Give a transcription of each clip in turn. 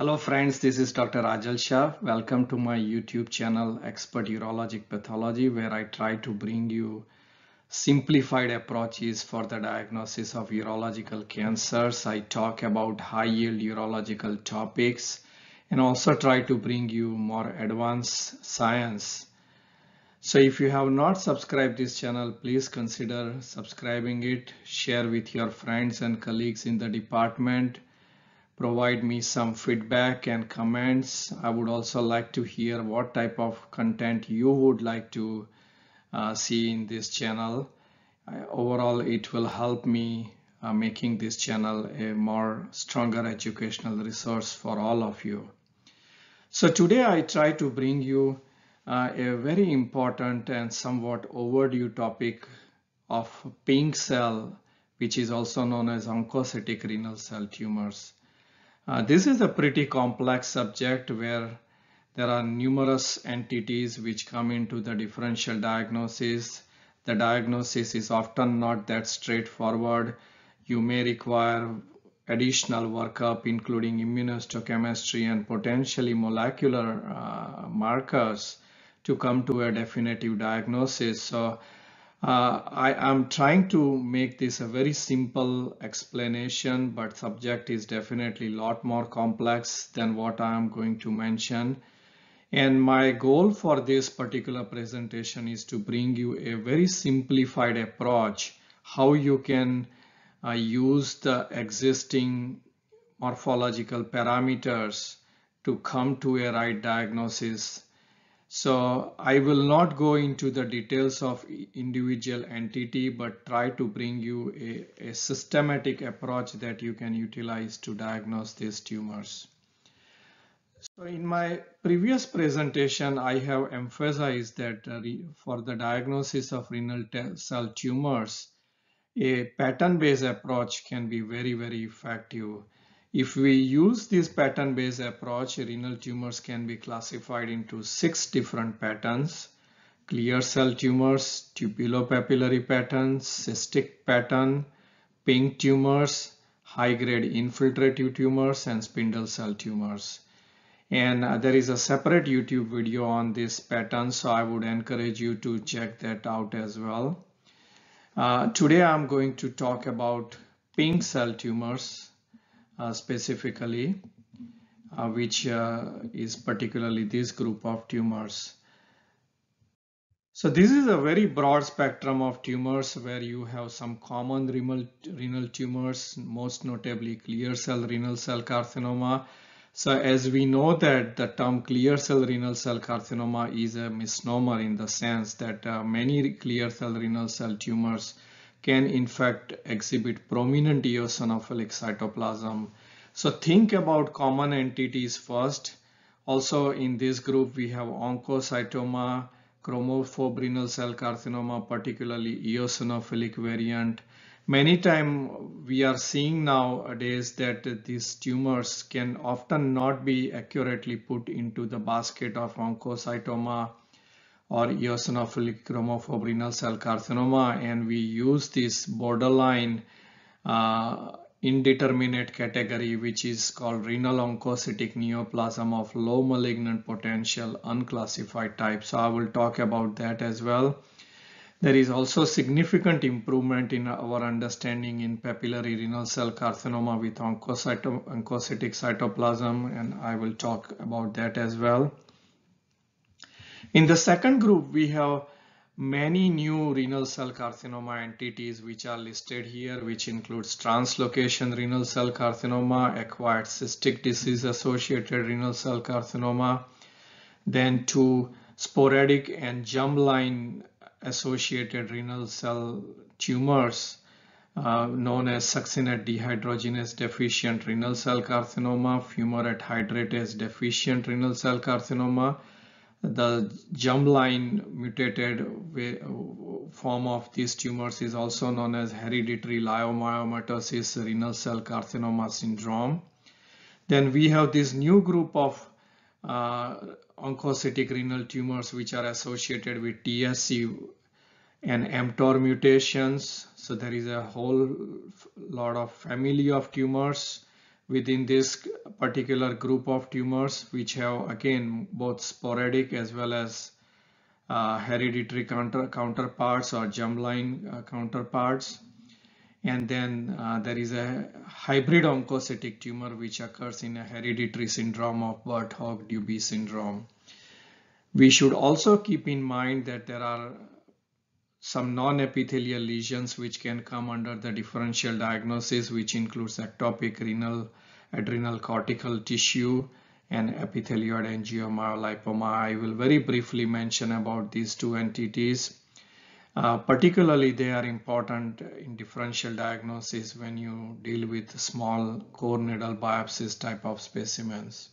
Hello friends, this is Dr. Rajal Shah. Welcome to my YouTube channel Expert Urologic Pathology where I try to bring you simplified approaches for the diagnosis of urological cancers. I talk about high yield urological topics and also try to bring you more advanced science. So if you have not subscribed this channel, please consider subscribing it, share with your friends and colleagues in the department provide me some feedback and comments. I would also like to hear what type of content you would like to uh, see in this channel. Overall, it will help me uh, making this channel a more stronger educational resource for all of you. So today I try to bring you uh, a very important and somewhat overdue topic of pink cell, which is also known as oncocytic renal cell tumors. Uh, this is a pretty complex subject where there are numerous entities which come into the differential diagnosis. The diagnosis is often not that straightforward. You may require additional workup including immunohistochemistry and potentially molecular uh, markers to come to a definitive diagnosis. So uh, I am trying to make this a very simple explanation, but subject is definitely a lot more complex than what I am going to mention. And my goal for this particular presentation is to bring you a very simplified approach, how you can uh, use the existing morphological parameters to come to a right diagnosis so I will not go into the details of individual entity, but try to bring you a, a, systematic approach that you can utilize to diagnose these tumors. So in my previous presentation, I have emphasized that uh, for the diagnosis of renal cell tumors, a pattern-based approach can be very, very effective. If we use this pattern-based approach, renal tumors can be classified into six different patterns. Clear cell tumors, tubulopapillary patterns, cystic pattern, pink tumors, high-grade infiltrative tumors, and spindle cell tumors. And uh, there is a separate YouTube video on this pattern, so I would encourage you to check that out as well. Uh, today I'm going to talk about pink cell tumors specifically, uh, which uh, is particularly this group of tumors. So this is a very broad spectrum of tumors where you have some common renal, renal tumors, most notably clear cell renal cell carcinoma. So as we know that the term clear cell renal cell carcinoma is a misnomer in the sense that uh, many clear cell renal cell tumors can in fact exhibit prominent eosinophilic cytoplasm. So think about common entities first. Also in this group we have oncocytoma, chromophobe renal cell carcinoma, particularly eosinophilic variant. Many times we are seeing nowadays that these tumors can often not be accurately put into the basket of oncocytoma or eosinophilic chromophobe renal cell carcinoma and we use this borderline uh, indeterminate category which is called renal oncocytic neoplasm of low malignant potential unclassified type. So I will talk about that as well. There is also significant improvement in our understanding in papillary renal cell carcinoma with oncocytic cytoplasm and I will talk about that as well. In the second group, we have many new renal cell carcinoma entities which are listed here, which includes translocation renal cell carcinoma, acquired cystic disease associated renal cell carcinoma, then two sporadic and germline associated renal cell tumors uh, known as succinate dehydrogenase deficient renal cell carcinoma, fumarate hydratase deficient renal cell carcinoma, the germline mutated form of these tumors is also known as hereditary leiomyomatosis renal cell carcinoma syndrome. Then we have this new group of uh, oncocytic renal tumors which are associated with TSC and mTOR mutations. So there is a whole lot of family of tumors within this particular group of tumors which have again both sporadic as well as uh, hereditary counter counterparts or germline uh, counterparts and then uh, there is a hybrid oncocytic tumor which occurs in a hereditary syndrome of Birt-Hogg-Dubé syndrome. We should also keep in mind that there are some non-epithelial lesions which can come under the differential diagnosis which includes ectopic renal adrenal cortical tissue and epithelioid angiomyolipoma. I will very briefly mention about these two entities uh, particularly they are important in differential diagnosis when you deal with small core needle biopsies type of specimens.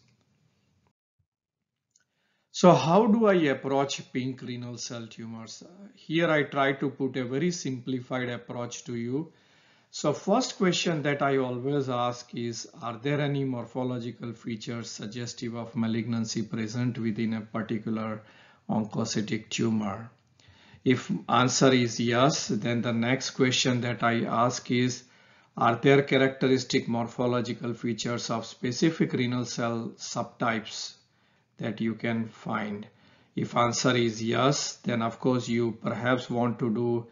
So how do I approach pink renal cell tumors? Here I try to put a very simplified approach to you. So first question that I always ask is, are there any morphological features suggestive of malignancy present within a particular oncocytic tumor? If answer is yes, then the next question that I ask is, are there characteristic morphological features of specific renal cell subtypes that you can find? If answer is yes, then of course you perhaps want to do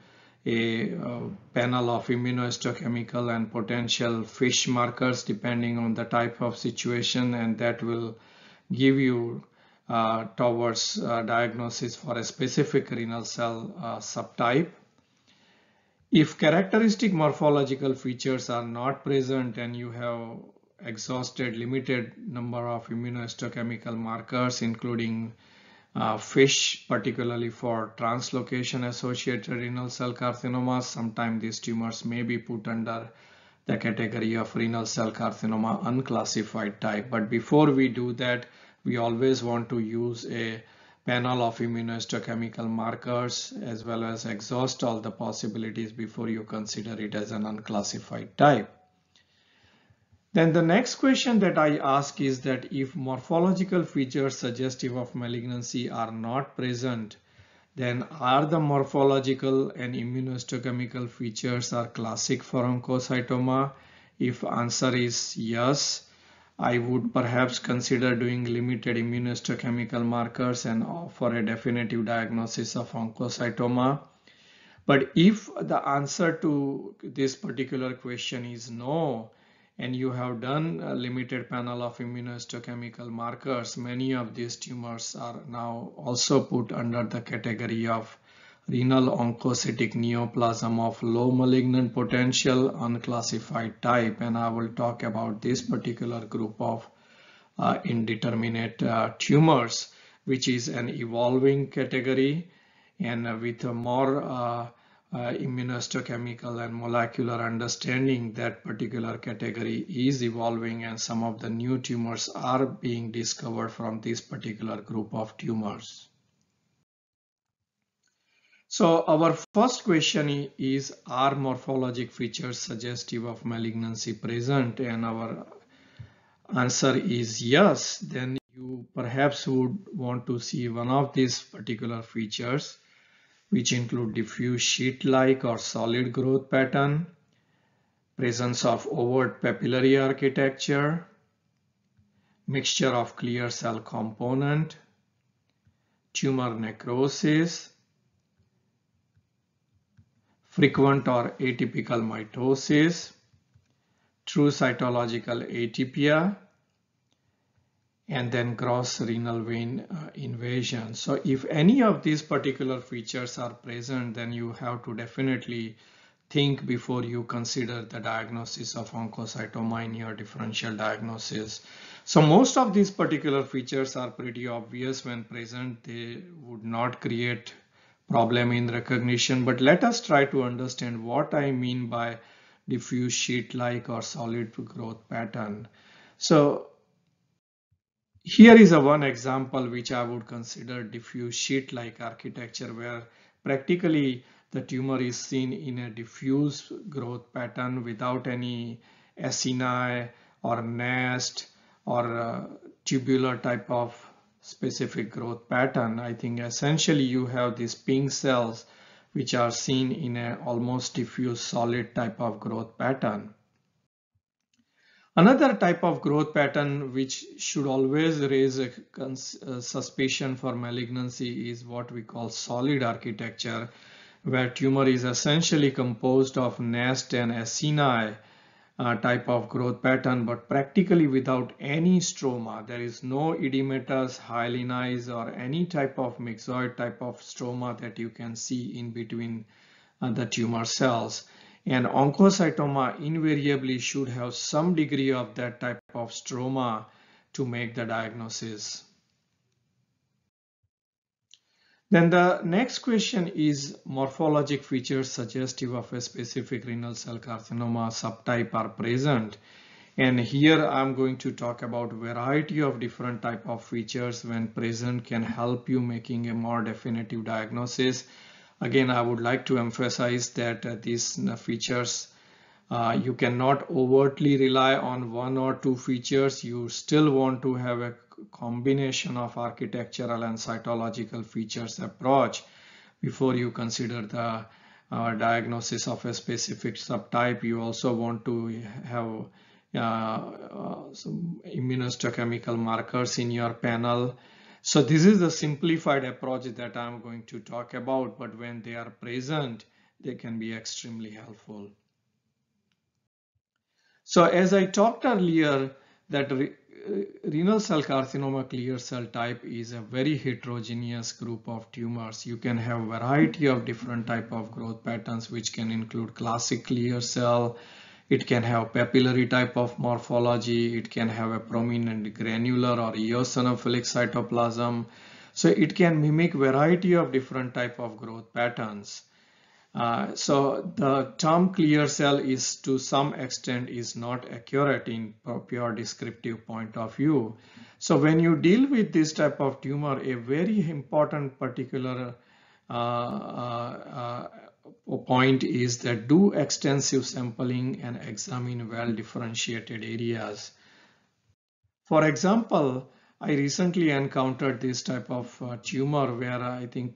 a uh, panel of immunohistochemical and potential FISH markers depending on the type of situation and that will give you uh, towards uh, diagnosis for a specific renal cell uh, subtype. If characteristic morphological features are not present and you have exhausted limited number of immunohistochemical markers including uh, FISH particularly for translocation associated renal cell carcinomas sometimes these tumors may be put under the category of renal cell carcinoma unclassified type but before we do that we always want to use a panel of immunohistochemical markers as well as exhaust all the possibilities before you consider it as an unclassified type. Then the next question that I ask is that if morphological features suggestive of malignancy are not present, then are the morphological and immunohistochemical features are classic for oncocytoma? If answer is yes, I would perhaps consider doing limited immunohistochemical markers and for a definitive diagnosis of oncocytoma. But if the answer to this particular question is no, and you have done a limited panel of immunohistochemical markers, many of these tumors are now also put under the category of renal oncocytic neoplasm of low malignant potential unclassified type. And I will talk about this particular group of uh, indeterminate uh, tumors which is an evolving category. And with a more uh, uh, immunohistochemical and molecular understanding that particular category is evolving and some of the new tumors are being discovered from this particular group of tumors. So our first question is, are morphologic features suggestive of malignancy present? And our answer is yes. Then you perhaps would want to see one of these particular features, which include diffuse sheet-like or solid growth pattern, presence of overt papillary architecture, mixture of clear cell component, tumor necrosis, frequent or atypical mitosis, true cytological atypia, and then gross renal vein uh, invasion. So if any of these particular features are present, then you have to definitely think before you consider the diagnosis of oncocytoma in your differential diagnosis. So most of these particular features are pretty obvious when present. They would not create problem in recognition, but let us try to understand what I mean by diffuse sheet-like or solid growth pattern. So here is a one example which I would consider diffuse sheet-like architecture where practically the tumor is seen in a diffuse growth pattern without any acini or nest or tubular type of specific growth pattern. I think essentially you have these pink cells which are seen in a almost diffuse solid type of growth pattern. Another type of growth pattern which should always raise a, a suspicion for malignancy is what we call solid architecture, where tumor is essentially composed of nest and acini uh, type of growth pattern, but practically without any stroma. There is no edematous, hyalinized, or any type of myxoid type of stroma that you can see in between uh, the tumor cells. And oncocytoma invariably should have some degree of that type of stroma to make the diagnosis. Then the next question is morphologic features suggestive of a specific renal cell carcinoma subtype are present. And here I'm going to talk about variety of different type of features when present can help you making a more definitive diagnosis Again, I would like to emphasize that uh, these uh, features, uh, you cannot overtly rely on one or two features. You still want to have a combination of architectural and cytological features approach before you consider the uh, diagnosis of a specific subtype. You also want to have uh, uh, some immunohistochemical markers in your panel so this is the simplified approach that I'm going to talk about, but when they are present, they can be extremely helpful. So as I talked earlier, that re uh, renal cell carcinoma clear cell type is a very heterogeneous group of tumors. You can have a variety of different type of growth patterns, which can include classic clear cell, it can have papillary type of morphology. It can have a prominent granular or eosinophilic cytoplasm. So it can mimic variety of different type of growth patterns. Uh, so the term clear cell is to some extent is not accurate in pure descriptive point of view. So when you deal with this type of tumor, a very important particular uh, uh, uh point is that do extensive sampling and examine well differentiated areas. For example, I recently encountered this type of uh, tumor where I think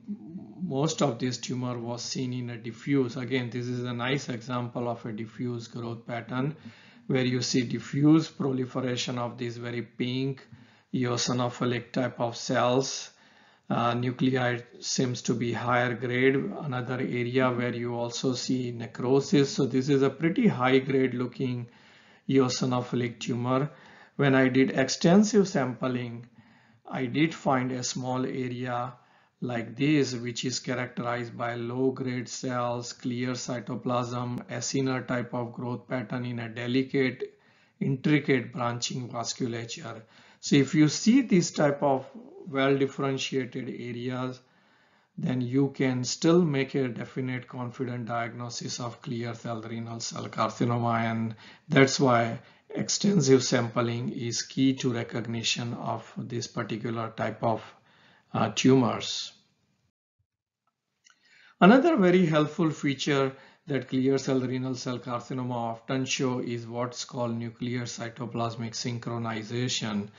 most of this tumor was seen in a diffuse. Again, this is a nice example of a diffuse growth pattern where you see diffuse proliferation of these very pink eosinophilic type of cells uh, nuclei seems to be higher grade another area where you also see necrosis. So this is a pretty high grade looking eosinophilic tumor. When I did extensive sampling I did find a small area like this which is characterized by low grade cells clear cytoplasm acinar type of growth pattern in a delicate intricate branching vasculature. So if you see this type of well differentiated areas, then you can still make a definite confident diagnosis of clear cell renal cell carcinoma and that's why extensive sampling is key to recognition of this particular type of uh, tumors. Another very helpful feature that clear cell renal cell carcinoma often show is what's called nuclear cytoplasmic synchronization.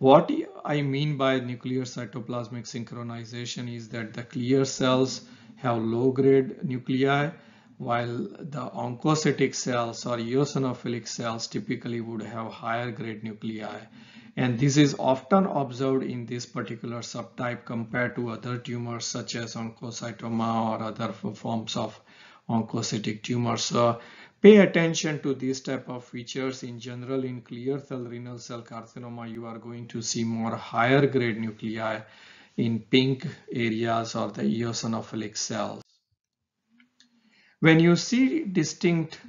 What I mean by nuclear cytoplasmic synchronization is that the clear cells have low grade nuclei while the oncocytic cells or eosinophilic cells typically would have higher grade nuclei. And this is often observed in this particular subtype compared to other tumors such as oncocytoma or other forms of oncocytic tumors. So Pay attention to these type of features in general in clear cell renal cell carcinoma you are going to see more higher grade nuclei in pink areas or the eosinophilic cells. When you see distinct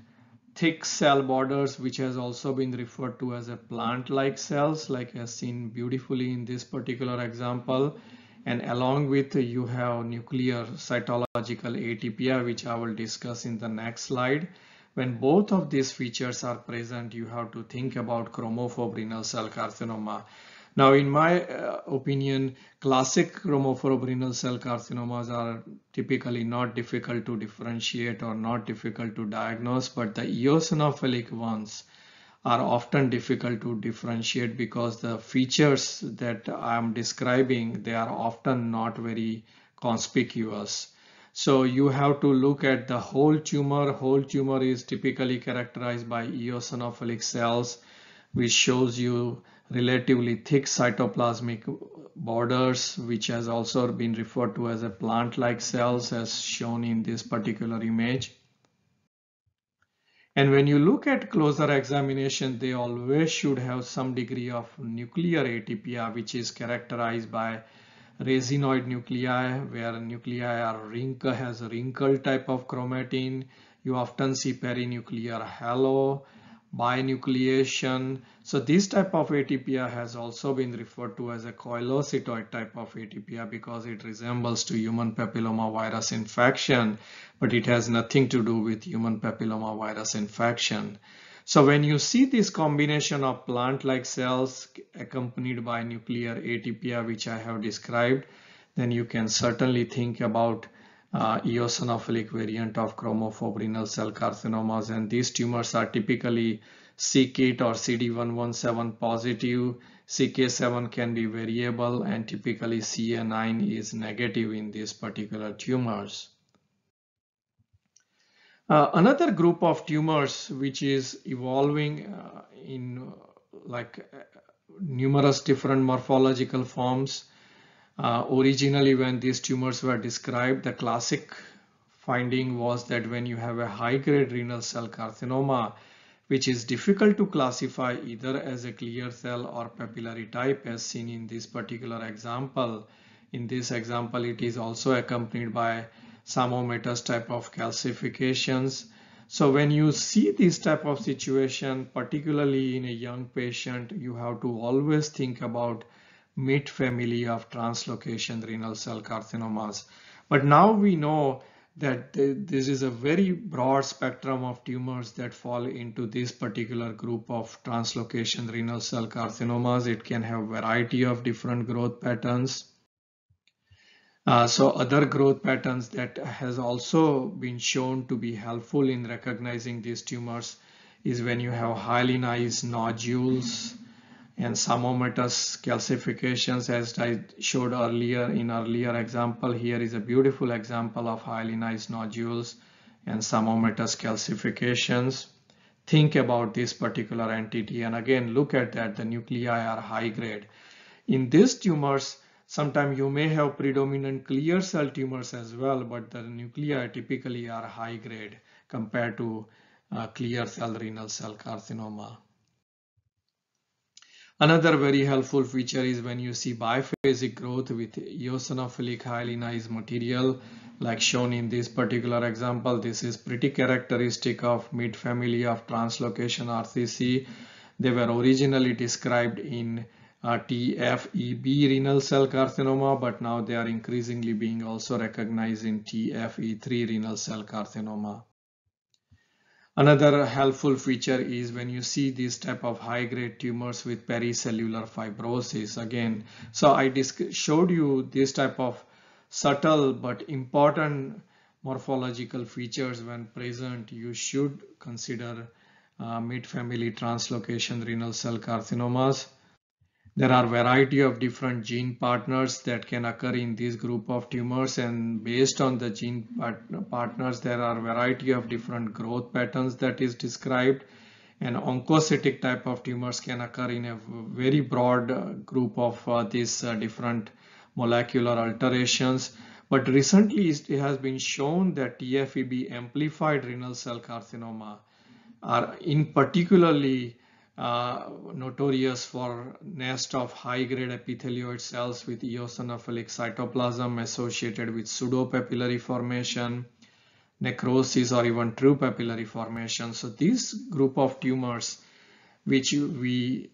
thick cell borders which has also been referred to as a plant-like cells like as seen beautifully in this particular example and along with you have nuclear cytological atypia which I will discuss in the next slide when both of these features are present, you have to think about chromophobe renal cell carcinoma. Now, in my uh, opinion, classic chromophobe renal cell carcinomas are typically not difficult to differentiate or not difficult to diagnose, but the eosinophilic ones are often difficult to differentiate because the features that I'm describing, they are often not very conspicuous. So you have to look at the whole tumor. Whole tumor is typically characterized by eosinophilic cells which shows you relatively thick cytoplasmic borders, which has also been referred to as a plant-like cells as shown in this particular image. And when you look at closer examination, they always should have some degree of nuclear atypia, which is characterized by raisinoid nuclei, where nuclei are wrinkle, has a wrinkle type of chromatin. You often see perinuclear halo, binucleation. So this type of atypia has also been referred to as a koilocytoid type of atypia because it resembles to human papilloma virus infection, but it has nothing to do with human papilloma virus infection. So when you see this combination of plant-like cells accompanied by nuclear atypia, which I have described, then you can certainly think about uh, eosinophilic variant of chromophobe renal cell carcinomas and these tumors are typically c-KIT or CD117 positive. CK7 can be variable and typically CA9 is negative in these particular tumors. Uh, another group of tumors which is evolving uh, in uh, like uh, numerous different morphological forms uh, originally, when these tumors were described, the classic finding was that when you have a high-grade renal cell carcinoma, which is difficult to classify either as a clear cell or papillary type as seen in this particular example. In this example, it is also accompanied by psammomatous type of calcifications. So when you see this type of situation, particularly in a young patient, you have to always think about MIT family of translocation renal cell carcinomas. But now we know that this is a very broad spectrum of tumors that fall into this particular group of translocation renal cell carcinomas. It can have variety of different growth patterns. Uh, so other growth patterns that has also been shown to be helpful in recognizing these tumors is when you have hyalinized nodules, and psammomatous calcifications as I showed earlier in earlier example. Here is a beautiful example of hyalinized nodules and psammomatous calcifications. Think about this particular entity. And again look at that. The nuclei are high grade. In these tumors sometimes you may have predominant clear cell tumors as well but the nuclei typically are high grade compared to uh, clear cell renal cell carcinoma Another very helpful feature is when you see biphasic growth with eosinophilic hyalinized material like shown in this particular example. This is pretty characteristic of MIT-family of translocation RCC. They were originally described in uh, TFEB renal cell carcinoma, but now they are increasingly being also recognized in TFE3 renal cell carcinoma. Another helpful feature is when you see these type of high grade tumors with pericellular fibrosis again. So I showed you this type of subtle but important morphological features when present you should consider uh, MIT family translocation renal cell carcinomas. There are variety of different gene partners that can occur in this group of tumors and based on the gene partners there are variety of different growth patterns that is described and oncocytic type of tumors can occur in a very broad uh, group of uh, these uh, different molecular alterations. But recently it has been shown that TFEB amplified renal cell carcinoma are in particularly uh, notorious for nest of high-grade epithelioid cells with eosinophilic cytoplasm associated with pseudopapillary formation, necrosis, or even true papillary formation. So this group of tumors, which we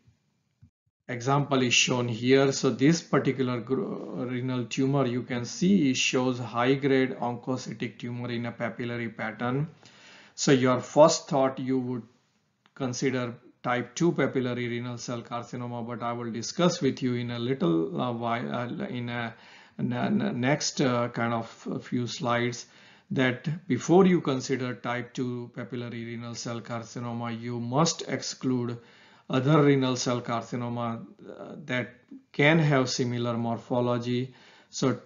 example is shown here. So this particular renal tumor you can see shows high-grade oncocytic tumor in a papillary pattern. So your first thought you would consider type 2 papillary renal cell carcinoma, but I will discuss with you in a little uh, while, uh, in a, next uh, kind of few slides that before you consider type 2 papillary renal cell carcinoma, you must exclude other renal cell carcinoma uh, that can have similar morphology. So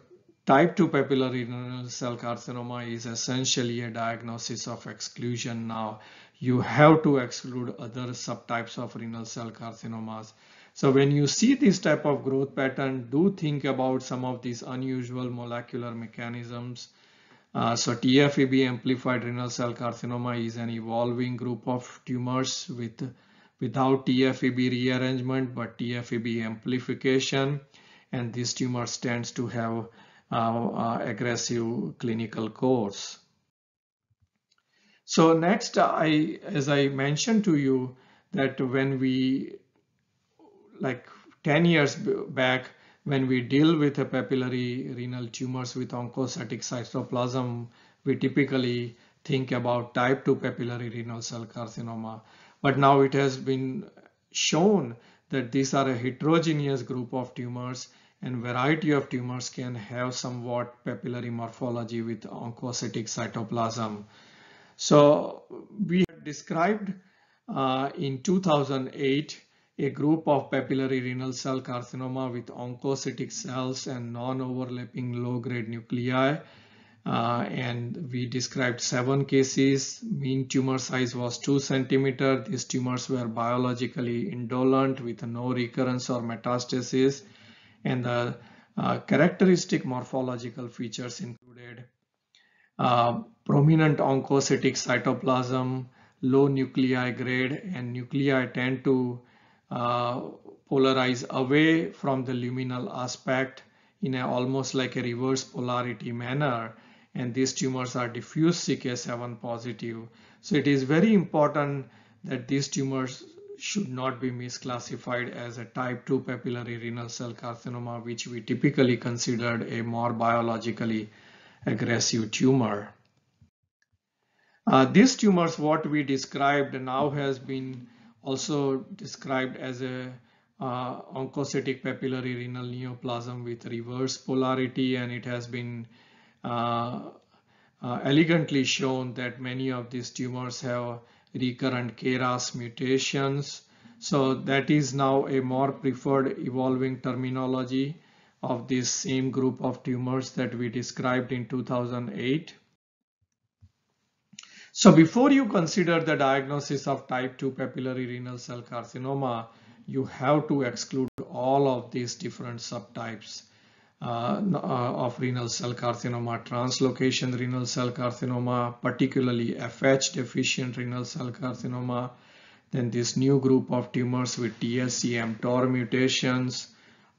type 2 papillary renal cell carcinoma is essentially a diagnosis of exclusion now you have to exclude other subtypes of renal cell carcinomas. So when you see this type of growth pattern, do think about some of these unusual molecular mechanisms. Uh, so TFEB amplified renal cell carcinoma is an evolving group of tumors with without TFEB rearrangement but TFEB amplification and these tumors tends to have uh, uh, aggressive clinical course. So next, I, as I mentioned to you, that when we, like 10 years back, when we deal with a papillary renal tumors with oncocytic cytoplasm, we typically think about type 2 papillary renal cell carcinoma. But now it has been shown that these are a heterogeneous group of tumors and variety of tumors can have somewhat papillary morphology with oncocytic cytoplasm. So we described uh, in 2008 a group of papillary renal cell carcinoma with oncocytic cells and non-overlapping low-grade nuclei. Uh, and we described seven cases. Mean tumor size was 2 centimeter. These tumors were biologically indolent with no recurrence or metastasis. And the uh, characteristic morphological features included prominent oncocytic cytoplasm, low nuclei grade, and nuclei tend to uh, polarize away from the luminal aspect in a, almost like a reverse polarity manner and these tumors are diffuse CK7 positive. So it is very important that these tumors should not be misclassified as a type 2 papillary renal cell carcinoma which we typically considered a more biologically aggressive tumor. Uh, these tumors what we described now has been also described as a uh, oncocytic papillary renal neoplasm with reverse polarity and it has been uh, uh, elegantly shown that many of these tumors have recurrent KRAS mutations. So that is now a more preferred evolving terminology of this same group of tumors that we described in 2008. So before you consider the diagnosis of type 2 papillary renal cell carcinoma, you have to exclude all of these different subtypes uh, uh, of renal cell carcinoma, translocation renal cell carcinoma, particularly FH deficient renal cell carcinoma, then this new group of tumors with TSC mTOR mutations,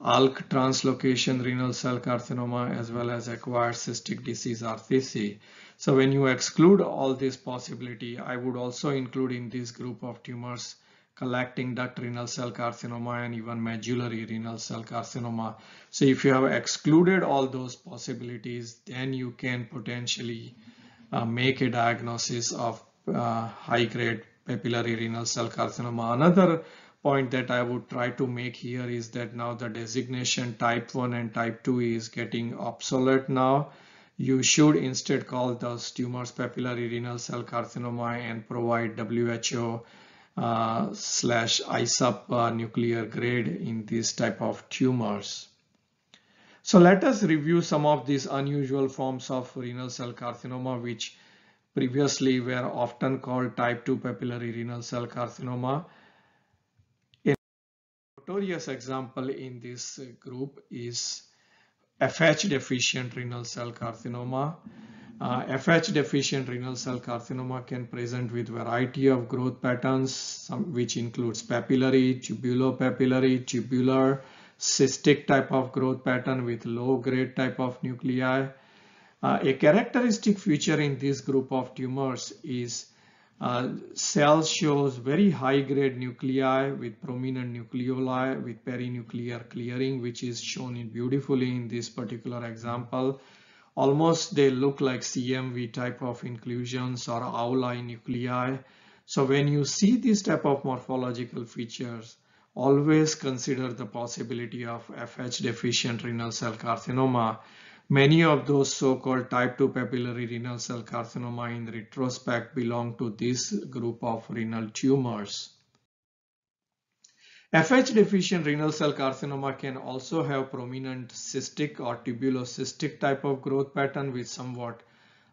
ALK translocation renal cell carcinoma, as well as acquired cystic disease RCC. So when you exclude all this possibility, I would also include in this group of tumors collecting duct renal cell carcinoma and even medullary renal cell carcinoma. So if you have excluded all those possibilities, then you can potentially uh, make a diagnosis of uh, high-grade papillary renal cell carcinoma. Another point that I would try to make here is that now the designation type 1 and type 2 is getting obsolete now you should instead call those tumors papillary renal cell carcinoma and provide WHO uh, slash ISUP uh, nuclear grade in this type of tumors. So let us review some of these unusual forms of renal cell carcinoma which previously were often called type 2 papillary renal cell carcinoma. Notorious example in this group is FH deficient renal cell carcinoma. Uh, FH deficient renal cell carcinoma can present with variety of growth patterns, some, which includes papillary, tubulopapillary, tubular, cystic type of growth pattern with low grade type of nuclei. Uh, a characteristic feature in this group of tumors is uh, cell shows very high grade nuclei with prominent nucleoli with perinuclear clearing which is shown in beautifully in this particular example. Almost they look like CMV type of inclusions or owl-eye nuclei. So when you see this type of morphological features, always consider the possibility of FH deficient renal cell carcinoma Many of those so-called type 2 papillary renal cell carcinoma in retrospect belong to this group of renal tumors. FH deficient renal cell carcinoma can also have prominent cystic or tubulocystic type of growth pattern with somewhat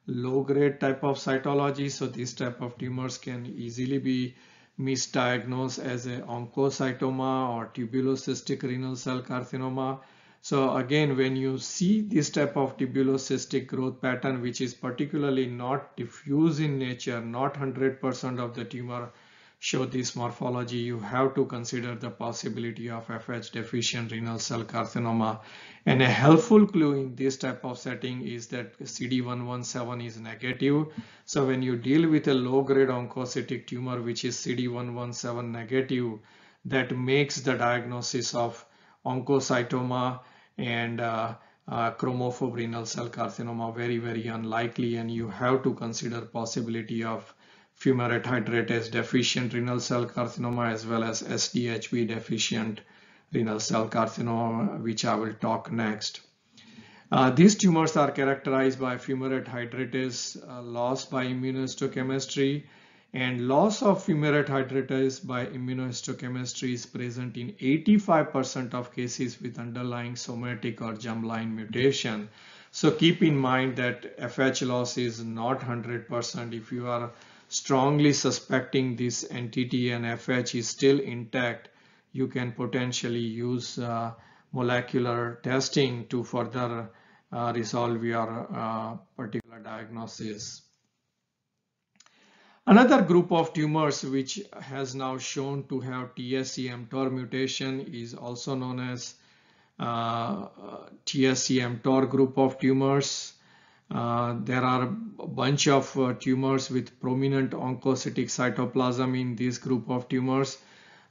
low grade type of cytology. So this type of tumors can easily be misdiagnosed as a oncocytoma or tubulocystic renal cell carcinoma. So again, when you see this type of tubulocystic growth pattern, which is particularly not diffuse in nature, not 100% of the tumor show this morphology, you have to consider the possibility of FH deficient renal cell carcinoma. And a helpful clue in this type of setting is that CD117 is negative. So when you deal with a low grade oncocytic tumor, which is CD117 negative, that makes the diagnosis of oncocytoma and uh, uh, chromophobe renal cell carcinoma very, very unlikely. And you have to consider possibility of fumarate hydratase deficient renal cell carcinoma as well as SDHB deficient renal cell carcinoma, which I will talk next. Uh, these tumors are characterized by fumarate hydratase uh, loss by immunohistochemistry and loss of fumarate hydratase by immunohistochemistry is present in 85% of cases with underlying somatic or germline mutation. So keep in mind that FH loss is not 100%. If you are strongly suspecting this entity and FH is still intact, you can potentially use uh, molecular testing to further uh, resolve your uh, particular diagnosis. Another group of tumors which has now shown to have TSC-mTOR mutation is also known as uh, TSC-mTOR group of tumors. Uh, there are a bunch of uh, tumors with prominent oncocytic cytoplasm in this group of tumors.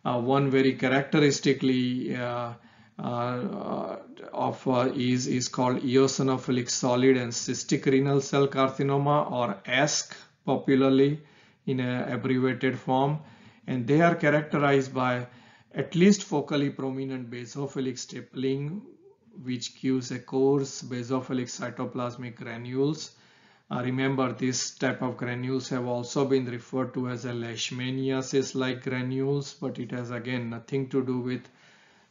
Uh, one very characteristically uh, uh, of is, is called eosinophilic solid and cystic renal cell carcinoma or ESC popularly in an abbreviated form and they are characterized by at least focally prominent basophilic stippling which gives a coarse basophilic cytoplasmic granules. Uh, remember this type of granules have also been referred to as a leishmaniasis like granules but it has again nothing to do with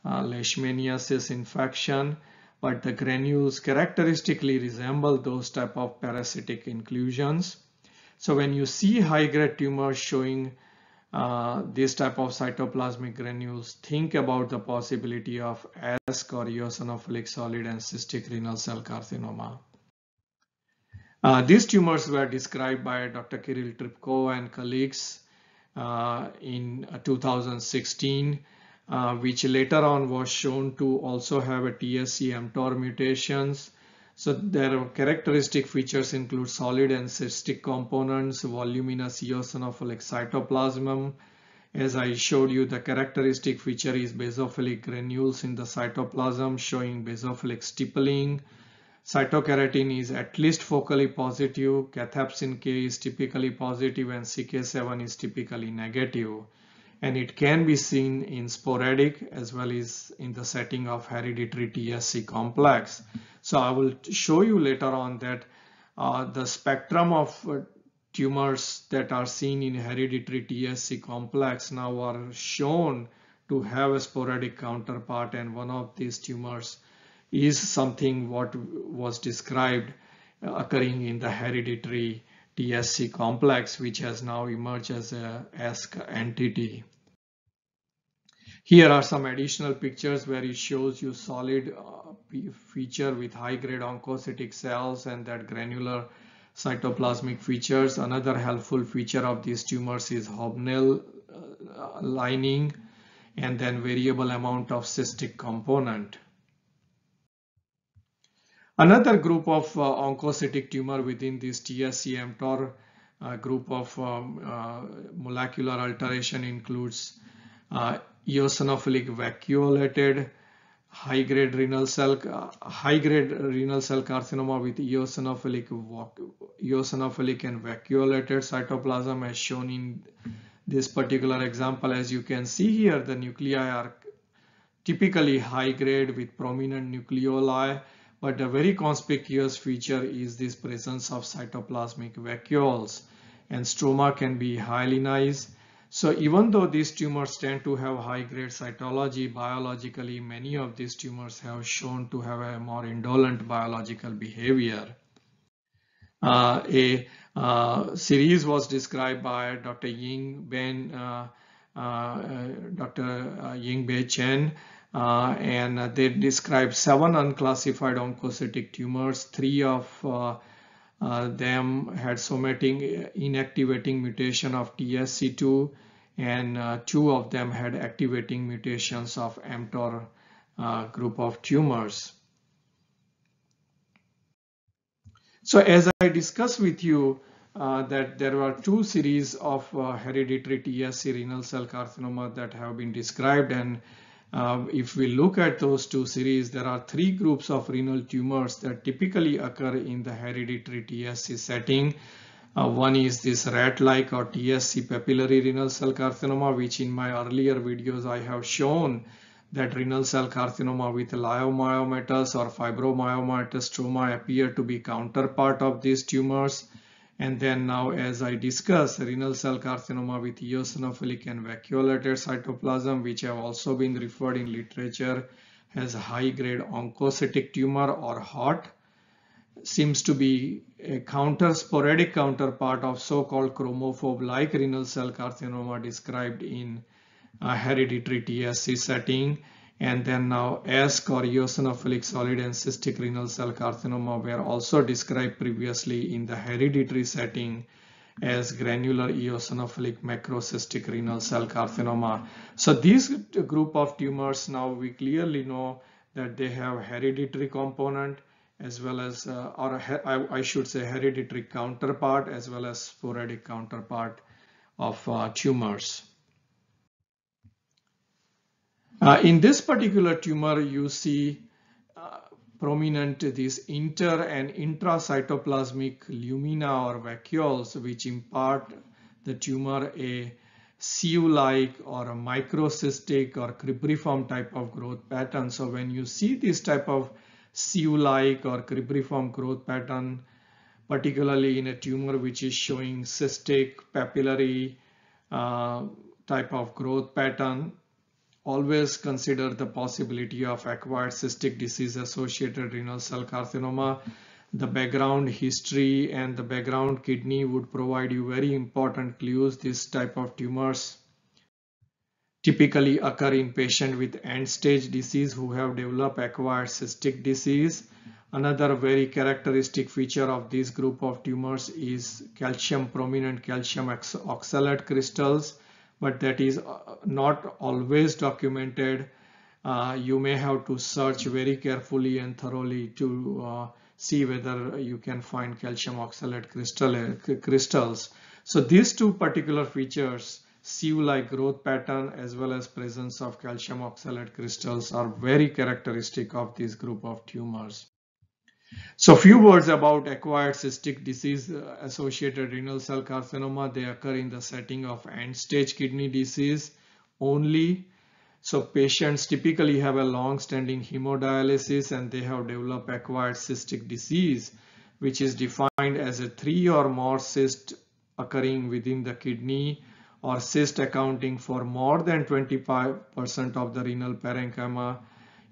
uh, leishmaniasis infection but the granules characteristically resemble those type of parasitic inclusions. So when you see high-grade tumors showing uh, this type of cytoplasmic granules, think about the possibility of ESC or eosinophilic solid and cystic renal cell carcinoma. Uh, these tumors were described by Dr. Kiril Trpkov and colleagues uh, in uh, 2016, uh, which later on was shown to also have a TSC-mTOR mutations so their characteristic features include solid and cystic components, voluminous eosinophilic cytoplasm. As I showed you, the characteristic feature is basophilic granules in the cytoplasm showing basophilic stippling. Cytokeratin is at least focally positive, cathepsin K is typically positive and CK7 is typically negative. negative and it can be seen in sporadic as well as in the setting of hereditary TSC complex. So I will show you later on that uh, the spectrum of uh, tumors that are seen in hereditary TSC complex now are shown to have a sporadic counterpart and one of these tumors is something what was described uh, occurring in the hereditary TSC complex which has now emerged as a ESC entity. Here are some additional pictures where it shows you solid uh, feature with high-grade oncocytic cells and that granular cytoplasmic features. Another helpful feature of these tumors is hobnail uh, lining and then variable amount of cystic component. Another group of uh, oncocytic tumor within this TSC-mTOR uh, group of um, uh, molecular alteration includes uh, eosinophilic vacuolated high-grade renal cell high-grade renal cell carcinoma with eosinophilic eosinophilic and vacuolated cytoplasm as shown in this particular example. As you can see here the nuclei are typically high grade with prominent nucleoli but a very conspicuous feature is this presence of cytoplasmic vacuoles and stroma can be hyalinized so even though these tumors tend to have high-grade cytology, biologically many of these tumors have shown to have a more indolent biological behavior. Uh, a uh, series was described by Dr. Ying Ben, uh, Dr. Ying Bei Chen, and they described seven unclassified oncocytic tumors. Three of uh, them had somatic inactivating mutation of TSC2 and uh, two of them had activating mutations of mTOR uh, group of tumors. So as I discussed with you uh, that there were two series of uh, hereditary TSC renal cell carcinoma that have been described and um, if we look at those two series, there are three groups of renal tumors that typically occur in the hereditary TSC setting. Uh, one is this RAT-like or TSC papillary renal cell carcinoma, which in my earlier videos I have shown that renal cell carcinoma with leiomyomatous or fibromyomatous stroma appear to be counterpart of these tumors. And then now as I discuss renal cell carcinoma with eosinophilic and vacuolated cytoplasm, which have also been referred in literature as high grade oncocytic tumor or HOT, seems to be a counter sporadic counterpart of so-called chromophobe like renal cell carcinoma described in a hereditary TSC setting and then now or eosinophilic solid and cystic renal cell carcinoma were also described previously in the hereditary setting as granular eosinophilic macrocystic renal cell carcinoma. So these group of tumors now we clearly know that they have hereditary component as well as uh, or I, I, should say hereditary counterpart as well as sporadic counterpart of uh, tumors. Uh, in this particular tumor, you see uh, prominent these inter and intracytoplasmic lumina or vacuoles, which impart the tumor a sieve-like or a microcystic or cribriform type of growth pattern. So when you see this type of sieve-like or cribriform growth pattern, particularly in a tumor which is showing cystic papillary uh, type of growth pattern, always consider the possibility of acquired cystic disease associated renal cell carcinoma. The background history and the background kidney would provide you very important clues. This type of tumors typically occur in patients with end-stage disease who have developed acquired cystic disease. Another very characteristic feature of this group of tumors is calcium prominent calcium oxalate crystals but that is uh, not always documented. Uh, you may have to search very carefully and thoroughly to uh, see whether you can find calcium oxalate crystal, uh, crystals. So these two particular features, sieve-like growth pattern as well as presence of calcium oxalate crystals are very characteristic of this group of tumors. So few words about acquired cystic disease uh, associated renal cell carcinoma. They occur in the setting of end stage kidney disease only. So patients typically have a long-standing hemodialysis and they have developed acquired cystic disease, which is defined as a three or more cyst occurring within the kidney or cyst accounting for more than 25% of the renal parenchyma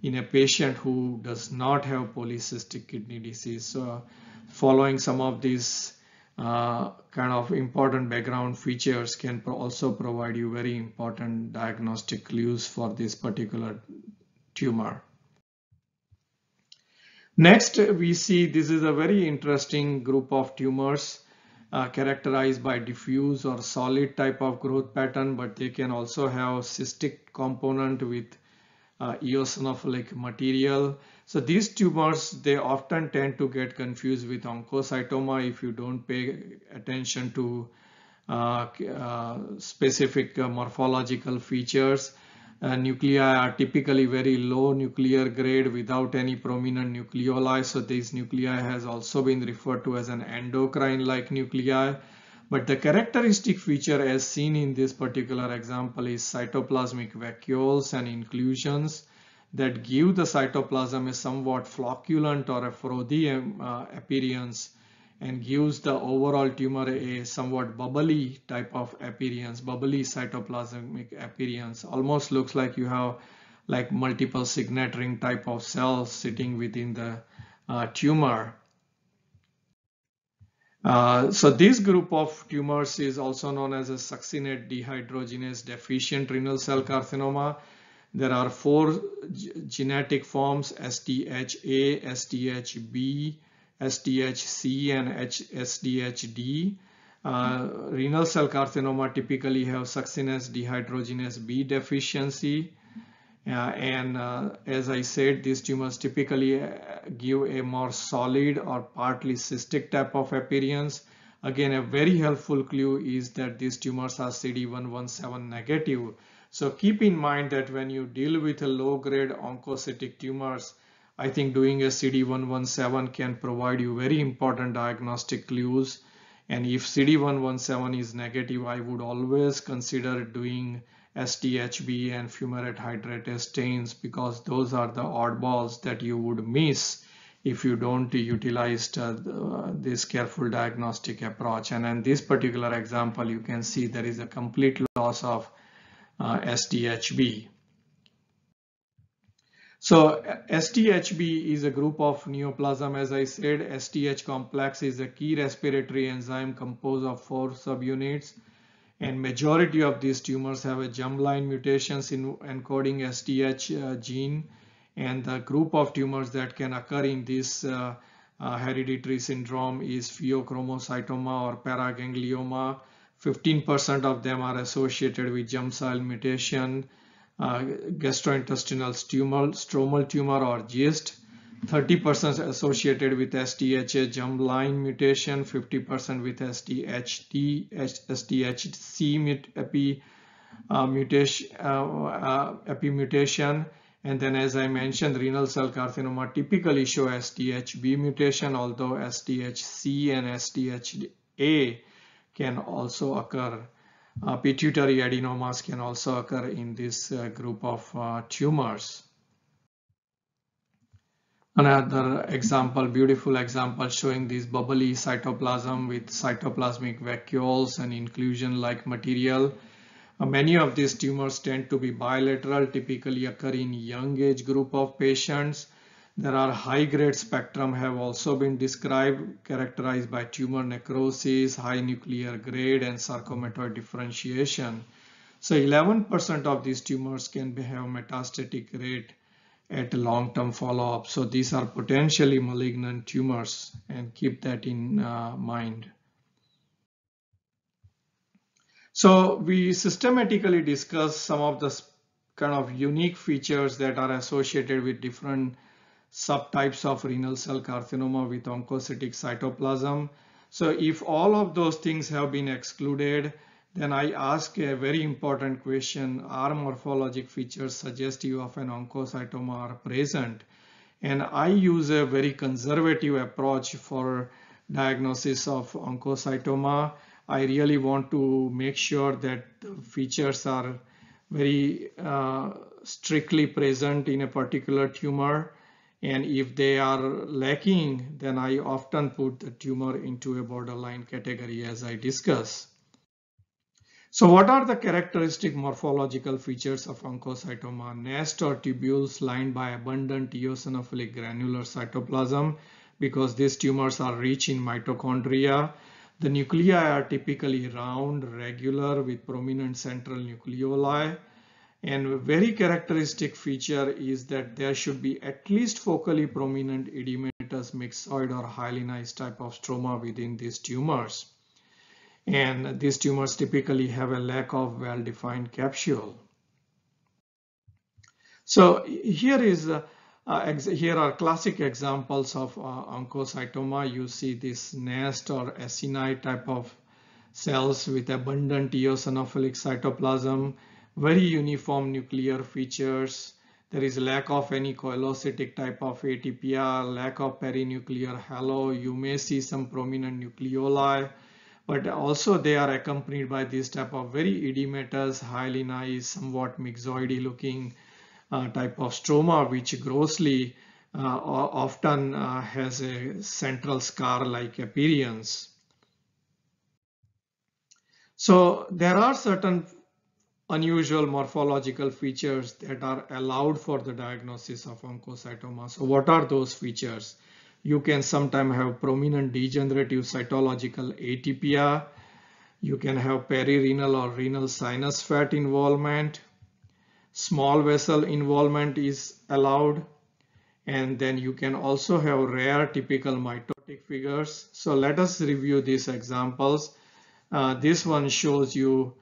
in a patient who does not have polycystic kidney disease. So following some of these uh, kind of important background features can pro also provide you very important diagnostic clues for this particular tumor. Next, we see this is a very interesting group of tumors uh, characterized by diffuse or solid type of growth pattern, but they can also have cystic component with uh, eosinophilic material. So these tumors, they often tend to get confused with oncocytoma if you don't pay attention to uh, uh, specific uh, morphological features. Uh, nuclei are typically very low nuclear grade without any prominent nucleoli. So this nuclei has also been referred to as an endocrine-like nuclei. But the characteristic feature as seen in this particular example is cytoplasmic vacuoles and inclusions that give the cytoplasm a somewhat flocculent or a frothy um, uh, appearance and gives the overall tumor a somewhat bubbly type of appearance, bubbly cytoplasmic appearance. Almost looks like you have like multiple signet ring type of cells sitting within the uh, tumor. Uh, so this group of tumors is also known as a succinate dehydrogenase deficient renal cell carcinoma. There are four genetic forms SDHA, SDHB, SDHC and SDHD. Uh, renal cell carcinoma typically have succinate dehydrogenase B deficiency. And uh, as I said, these tumors typically uh, give a more solid or partly cystic type of appearance. Again, a very helpful clue is that these tumors are CD117 negative. So keep in mind that when you deal with a low grade oncocytic tumors, I think doing a CD117 can provide you very important diagnostic clues. And if CD117 is negative, I would always consider doing SDHB and fumarate hydratase stains because those are the oddballs that you would miss if you don't utilize uh, this careful diagnostic approach. And in this particular example, you can see there is a complete loss of uh, SDHB. So SDHB is a group of neoplasm. As I said, SDH complex is a key respiratory enzyme composed of four subunits. And majority of these tumors have a germline mutations in encoding SDH uh, gene. And the group of tumors that can occur in this uh, uh, hereditary syndrome is pheochromocytoma or paraganglioma. 15% of them are associated with germ cell mutation uh, gastrointestinal stromal tumor or GIST, 30% associated with SDHA germline mutation, 50% with SDHD, SDHC epi, uh, mutation, uh, uh, epi mutation. And then as I mentioned, renal cell carcinoma typically show SDHB mutation, although SDHC and SDHA can also occur uh, pituitary adenomas can also occur in this uh, group of uh, tumors. Another example, beautiful example showing this bubbly cytoplasm with cytoplasmic vacuoles and inclusion-like material. Uh, many of these tumors tend to be bilateral, typically occur in young age group of patients there are high-grade spectrum have also been described, characterized by tumor necrosis, high nuclear grade, and sarcomatoid differentiation. So 11% of these tumors can have metastatic rate at long-term follow-up. So these are potentially malignant tumors and keep that in uh, mind. So we systematically discuss some of the kind of unique features that are associated with different subtypes of renal cell carcinoma with oncocytic cytoplasm. So if all of those things have been excluded, then I ask a very important question, are morphologic features suggestive of an oncocytoma are present? And I use a very conservative approach for diagnosis of oncocytoma. I really want to make sure that features are very uh, strictly present in a particular tumor and if they are lacking, then I often put the tumor into a borderline category as I discuss. So what are the characteristic morphological features of oncocytoma? Nest or tubules lined by abundant eosinophilic granular cytoplasm because these tumors are rich in mitochondria. The nuclei are typically round, regular with prominent central nucleoli. And a very characteristic feature is that there should be at least focally prominent edematous myxoid or hyalinized type of stroma within these tumors. And these tumors typically have a lack of well-defined capsule. So here is uh, uh, here are classic examples of uh, oncocytoma. You see this nest or acini type of cells with abundant eosinophilic cytoplasm very uniform nuclear features. There is lack of any koilocytic type of atypia, lack of perinuclear halo. You may see some prominent nucleoli, but also they are accompanied by this type of very edematous, hyalinized, somewhat myxoidy looking uh, type of stroma, which grossly uh, often uh, has a central scar-like appearance. So there are certain unusual morphological features that are allowed for the diagnosis of oncocytoma. So what are those features? You can sometimes have prominent degenerative cytological atypia. You can have perirenal or renal sinus fat involvement. Small vessel involvement is allowed. And then you can also have rare typical mitotic figures. So let us review these examples. Uh, this one shows you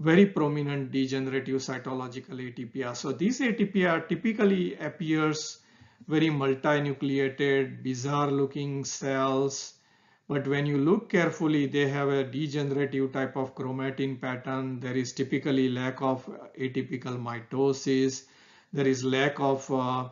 very prominent degenerative cytological atypia. So these atypia typically appears very multinucleated, bizarre looking cells. But when you look carefully, they have a degenerative type of chromatin pattern. There is typically lack of atypical mitosis. There is lack of uh,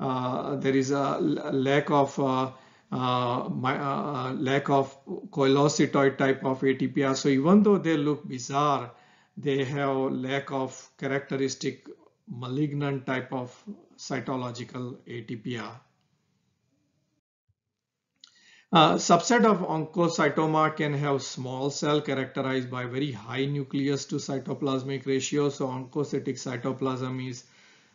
uh, there is a lack of uh, uh, my, uh, lack of koilocytoid type of atypia. So even though they look bizarre, they have lack of characteristic malignant type of cytological atypia. Uh, subset of oncocytoma can have small cell characterized by very high nucleus to cytoplasmic ratio. So oncocytic cytoplasm is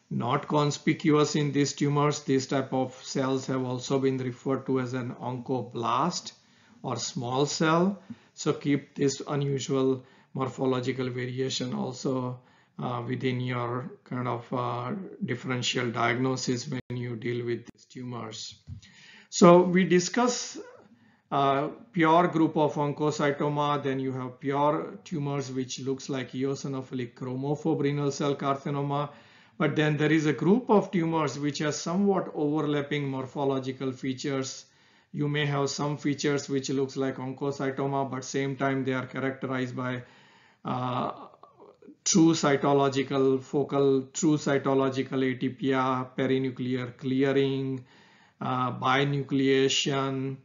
not conspicuous in these tumors. These type of cells have also been referred to as an oncoblast or small cell. So keep this unusual morphological variation also uh, within your kind of uh, differential diagnosis when you deal with these tumors. So we discuss uh, pure group of oncocytoma, then you have pure tumors which looks like eosinophilic chromophobe renal cell carcinoma. But then there is a group of tumors which has somewhat overlapping morphological features. You may have some features which looks like oncocytoma, but same time they are characterized by uh, true cytological focal, true cytological atypia, perinuclear clearing, uh, binucleation,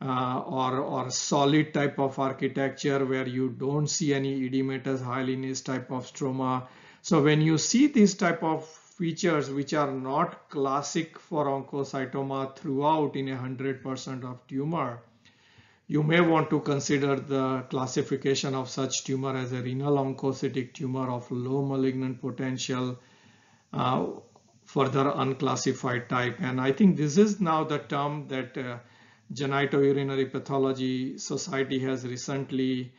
uh, or, or solid type of architecture where you don't see any edematous hyalinase type of stroma. So when you see these type of features which are not classic for oncocytoma throughout in a hundred percent of tumor, you may want to consider the classification of such tumor as a renal oncocytic tumor of low malignant potential, uh, further unclassified type. And I think this is now the term that uh, Genitourinary Pathology Society has recently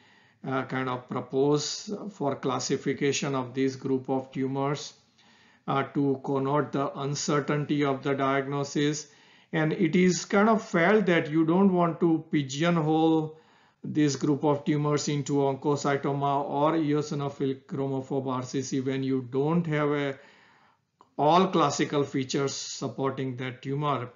uh, kind of proposed for classification of this group of tumors uh, to connote the uncertainty of the diagnosis and it is kind of felt that you don't want to pigeonhole this group of tumors into oncocytoma or eosinophilic chromophobe RCC when you don't have a, all classical features supporting that tumor.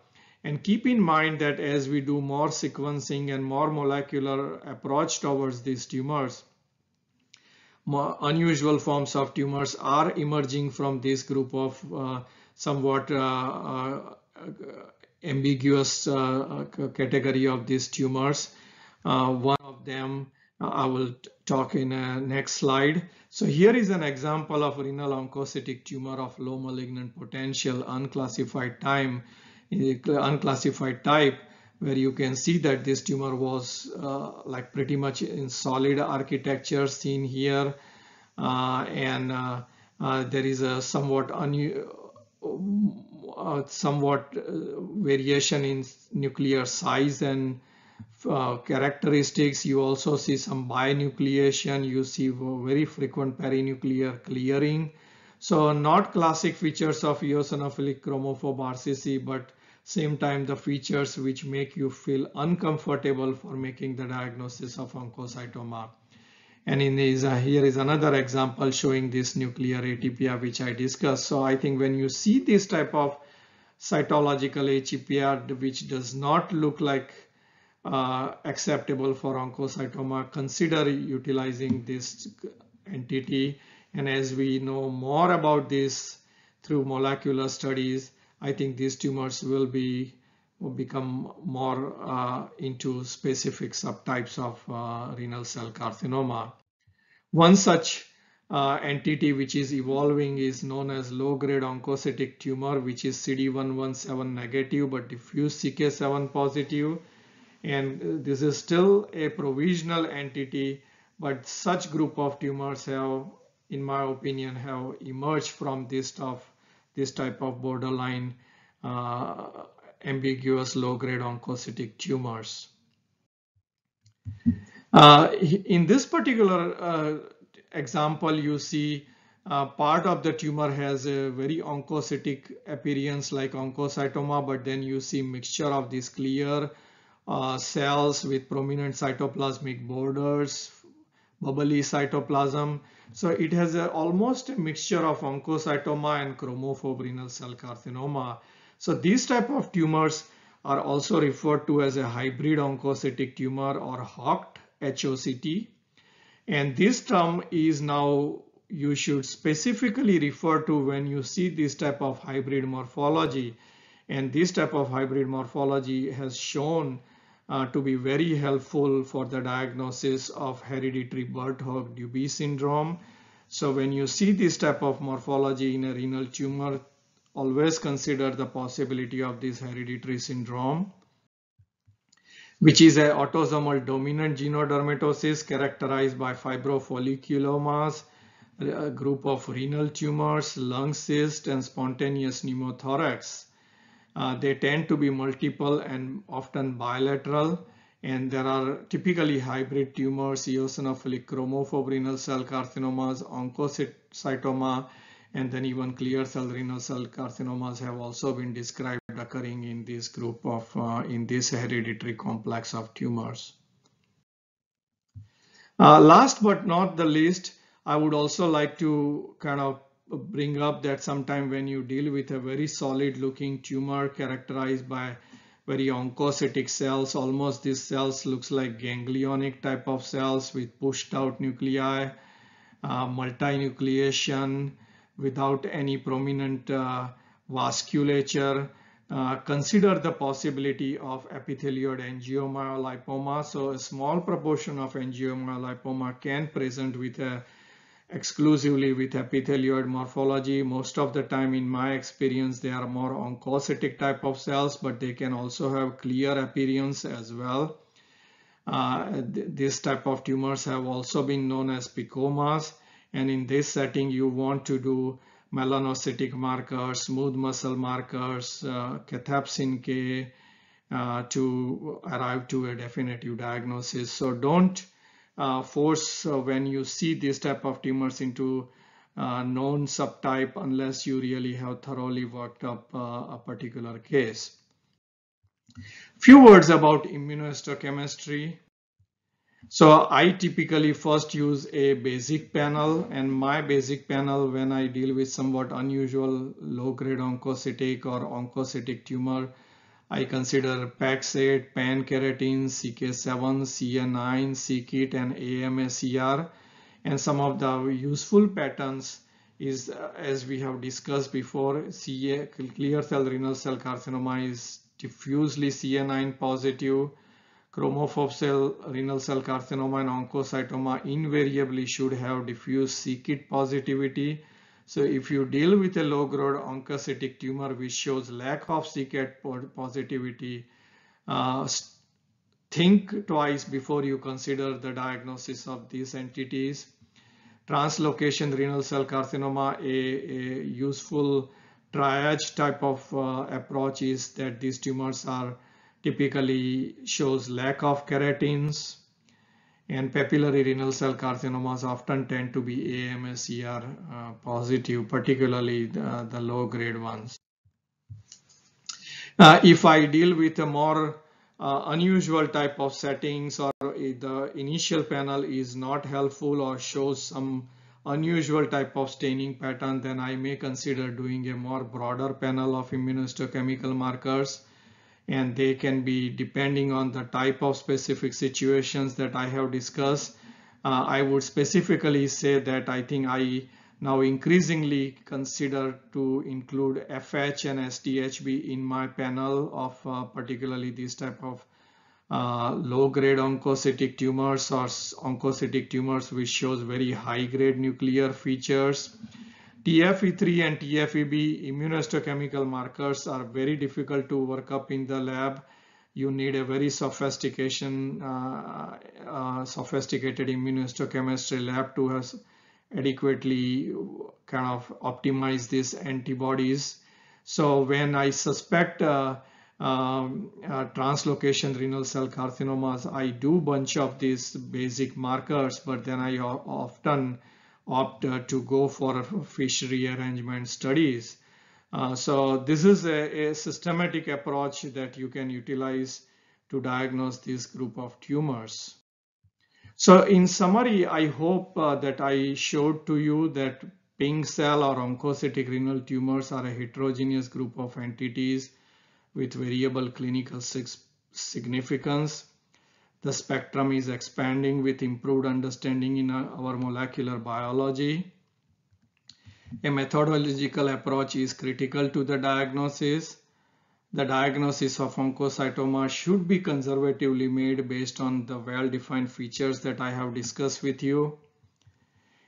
And keep in mind that as we do more sequencing and more molecular approach towards these tumors, more unusual forms of tumors are emerging from this group of uh, somewhat uh, uh, ambiguous uh, uh, category of these tumors. Uh, one of them I will talk in a next slide. So here is an example of renal oncocytic tumor of low malignant potential unclassified time, unclassified type where you can see that this tumor was uh, like pretty much in solid architecture seen here uh, and uh, there is a somewhat uh, somewhat uh, variation in nuclear size and uh, characteristics. You also see some binucleation. You see very frequent perinuclear clearing. So not classic features of eosinophilic chromophobe RCC, but same time the features which make you feel uncomfortable for making the diagnosis of oncocytoma. And in this, uh, here is another example showing this nuclear atypia which I discussed. So I think when you see this type of cytological atypia which does not look like uh, acceptable for oncocytoma, consider utilizing this entity. And as we know more about this through molecular studies, I think these tumors will be become more uh, into specific subtypes of uh, renal cell carcinoma. One such uh, entity which is evolving is known as low-grade oncocytic tumor, which is CD117 negative but diffuse CK7 positive. And this is still a provisional entity, but such group of tumors have, in my opinion, have emerged from this stuff, this type of borderline uh, ambiguous low-grade oncocytic tumors. Uh, in this particular uh, example, you see uh, part of the tumor has a very oncocytic appearance like oncocytoma, but then you see mixture of these clear uh, cells with prominent cytoplasmic borders, bubbly cytoplasm. So it has a, almost a mixture of oncocytoma and chromophobe renal cell carcinoma. So these type of tumors are also referred to as a hybrid oncocytic tumor or HOCT HOCT. And this term is now you should specifically refer to when you see this type of hybrid morphology. And this type of hybrid morphology has shown uh, to be very helpful for the diagnosis of hereditary Birt-Hogg-Dubé syndrome. So when you see this type of morphology in a renal tumor, always consider the possibility of this hereditary syndrome which is an autosomal dominant genodermatosis characterized by fibrofolliculomas, a group of renal tumors, lung cyst, and spontaneous pneumothorax. Uh, they tend to be multiple and often bilateral, and there are typically hybrid tumors, eosinophilic chromophobe renal cell carcinomas, oncocytoma, and then even clear cell renal cell carcinomas have also been described occurring in this group of uh, in this hereditary complex of tumors. Uh, last but not the least, I would also like to kind of bring up that sometime when you deal with a very solid looking tumor characterized by very oncocytic cells, almost these cells looks like ganglionic type of cells with pushed out nuclei, uh, multinucleation, without any prominent uh, vasculature. Uh, consider the possibility of epithelioid angiomyolipoma. So a small proportion of angiomyolipoma can present with a exclusively with epithelioid morphology. Most of the time in my experience, they are more oncocytic type of cells, but they can also have clear appearance as well. Uh, th this type of tumors have also been known as PEComas. And in this setting, you want to do melanocytic markers, smooth muscle markers, uh, cathepsin K uh, to arrive to a definitive diagnosis. So don't uh, force uh, when you see this type of tumors into uh, known subtype unless you really have thoroughly worked up uh, a particular case. Few words about immunohistochemistry. So I typically first use a basic panel and my basic panel when I deal with somewhat unusual low-grade oncocytic or oncocytic tumor, I consider PAX8, pan-keratin, CK7, CA9, c-KIT and AMACR and some of the useful patterns is uh, as we have discussed before CA clear cell renal cell carcinoma is diffusely CA9 positive Chromophobe cell, renal cell carcinoma and oncocytoma invariably should have diffuse c-KIT positivity. So if you deal with a low-grade oncocytic tumor which shows lack of c-KIT positivity, uh, think twice before you consider the diagnosis of these entities. Translocation renal cell carcinoma, a, a useful triage type of uh, approach is that these tumors are typically shows lack of keratins and papillary renal cell carcinomas often tend to be AMACR uh, positive, particularly the, the low grade ones. Uh, if I deal with a more uh, unusual type of settings or the initial panel is not helpful or shows some unusual type of staining pattern, then I may consider doing a more broader panel of immunohistochemical markers and they can be depending on the type of specific situations that I have discussed. Uh, I would specifically say that I think I now increasingly consider to include FH and SDHB in my panel of uh, particularly this type of uh, low grade oncocytic tumors or oncocytic tumors which shows very high grade nuclear features. TFE3 and TFEB immunohistochemical markers are very difficult to work up in the lab. You need a very sophistication, uh, uh, sophisticated immunohistochemistry lab to has adequately kind of optimize these antibodies. So when I suspect uh, um, uh, translocation renal cell carcinomas, I do bunch of these basic markers, but then I often opt to go for a FISH rearrangement studies. Uh, so this is a, a, systematic approach that you can utilize to diagnose this group of tumors. So in summary, I hope uh, that I showed to you that pink cell or oncocytic renal tumors are a heterogeneous group of entities with variable clinical significance. The spectrum is expanding with improved understanding in our molecular biology. A methodological approach is critical to the diagnosis. The diagnosis of oncocytoma should be conservatively made based on the well-defined features that I have discussed with you.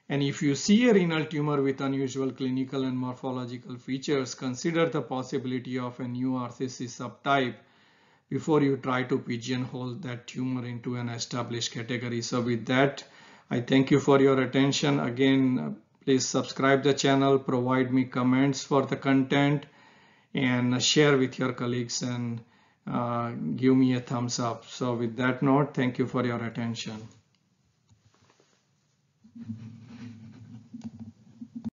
And if you see a renal tumor with unusual clinical and morphological features, consider the possibility of a new RCC subtype before you try to pigeonhole that tumor into an established category. So with that, I thank you for your attention. Again, please subscribe the channel, provide me comments for the content and share with your colleagues and uh, give me a thumbs up. So with that note, thank you for your attention.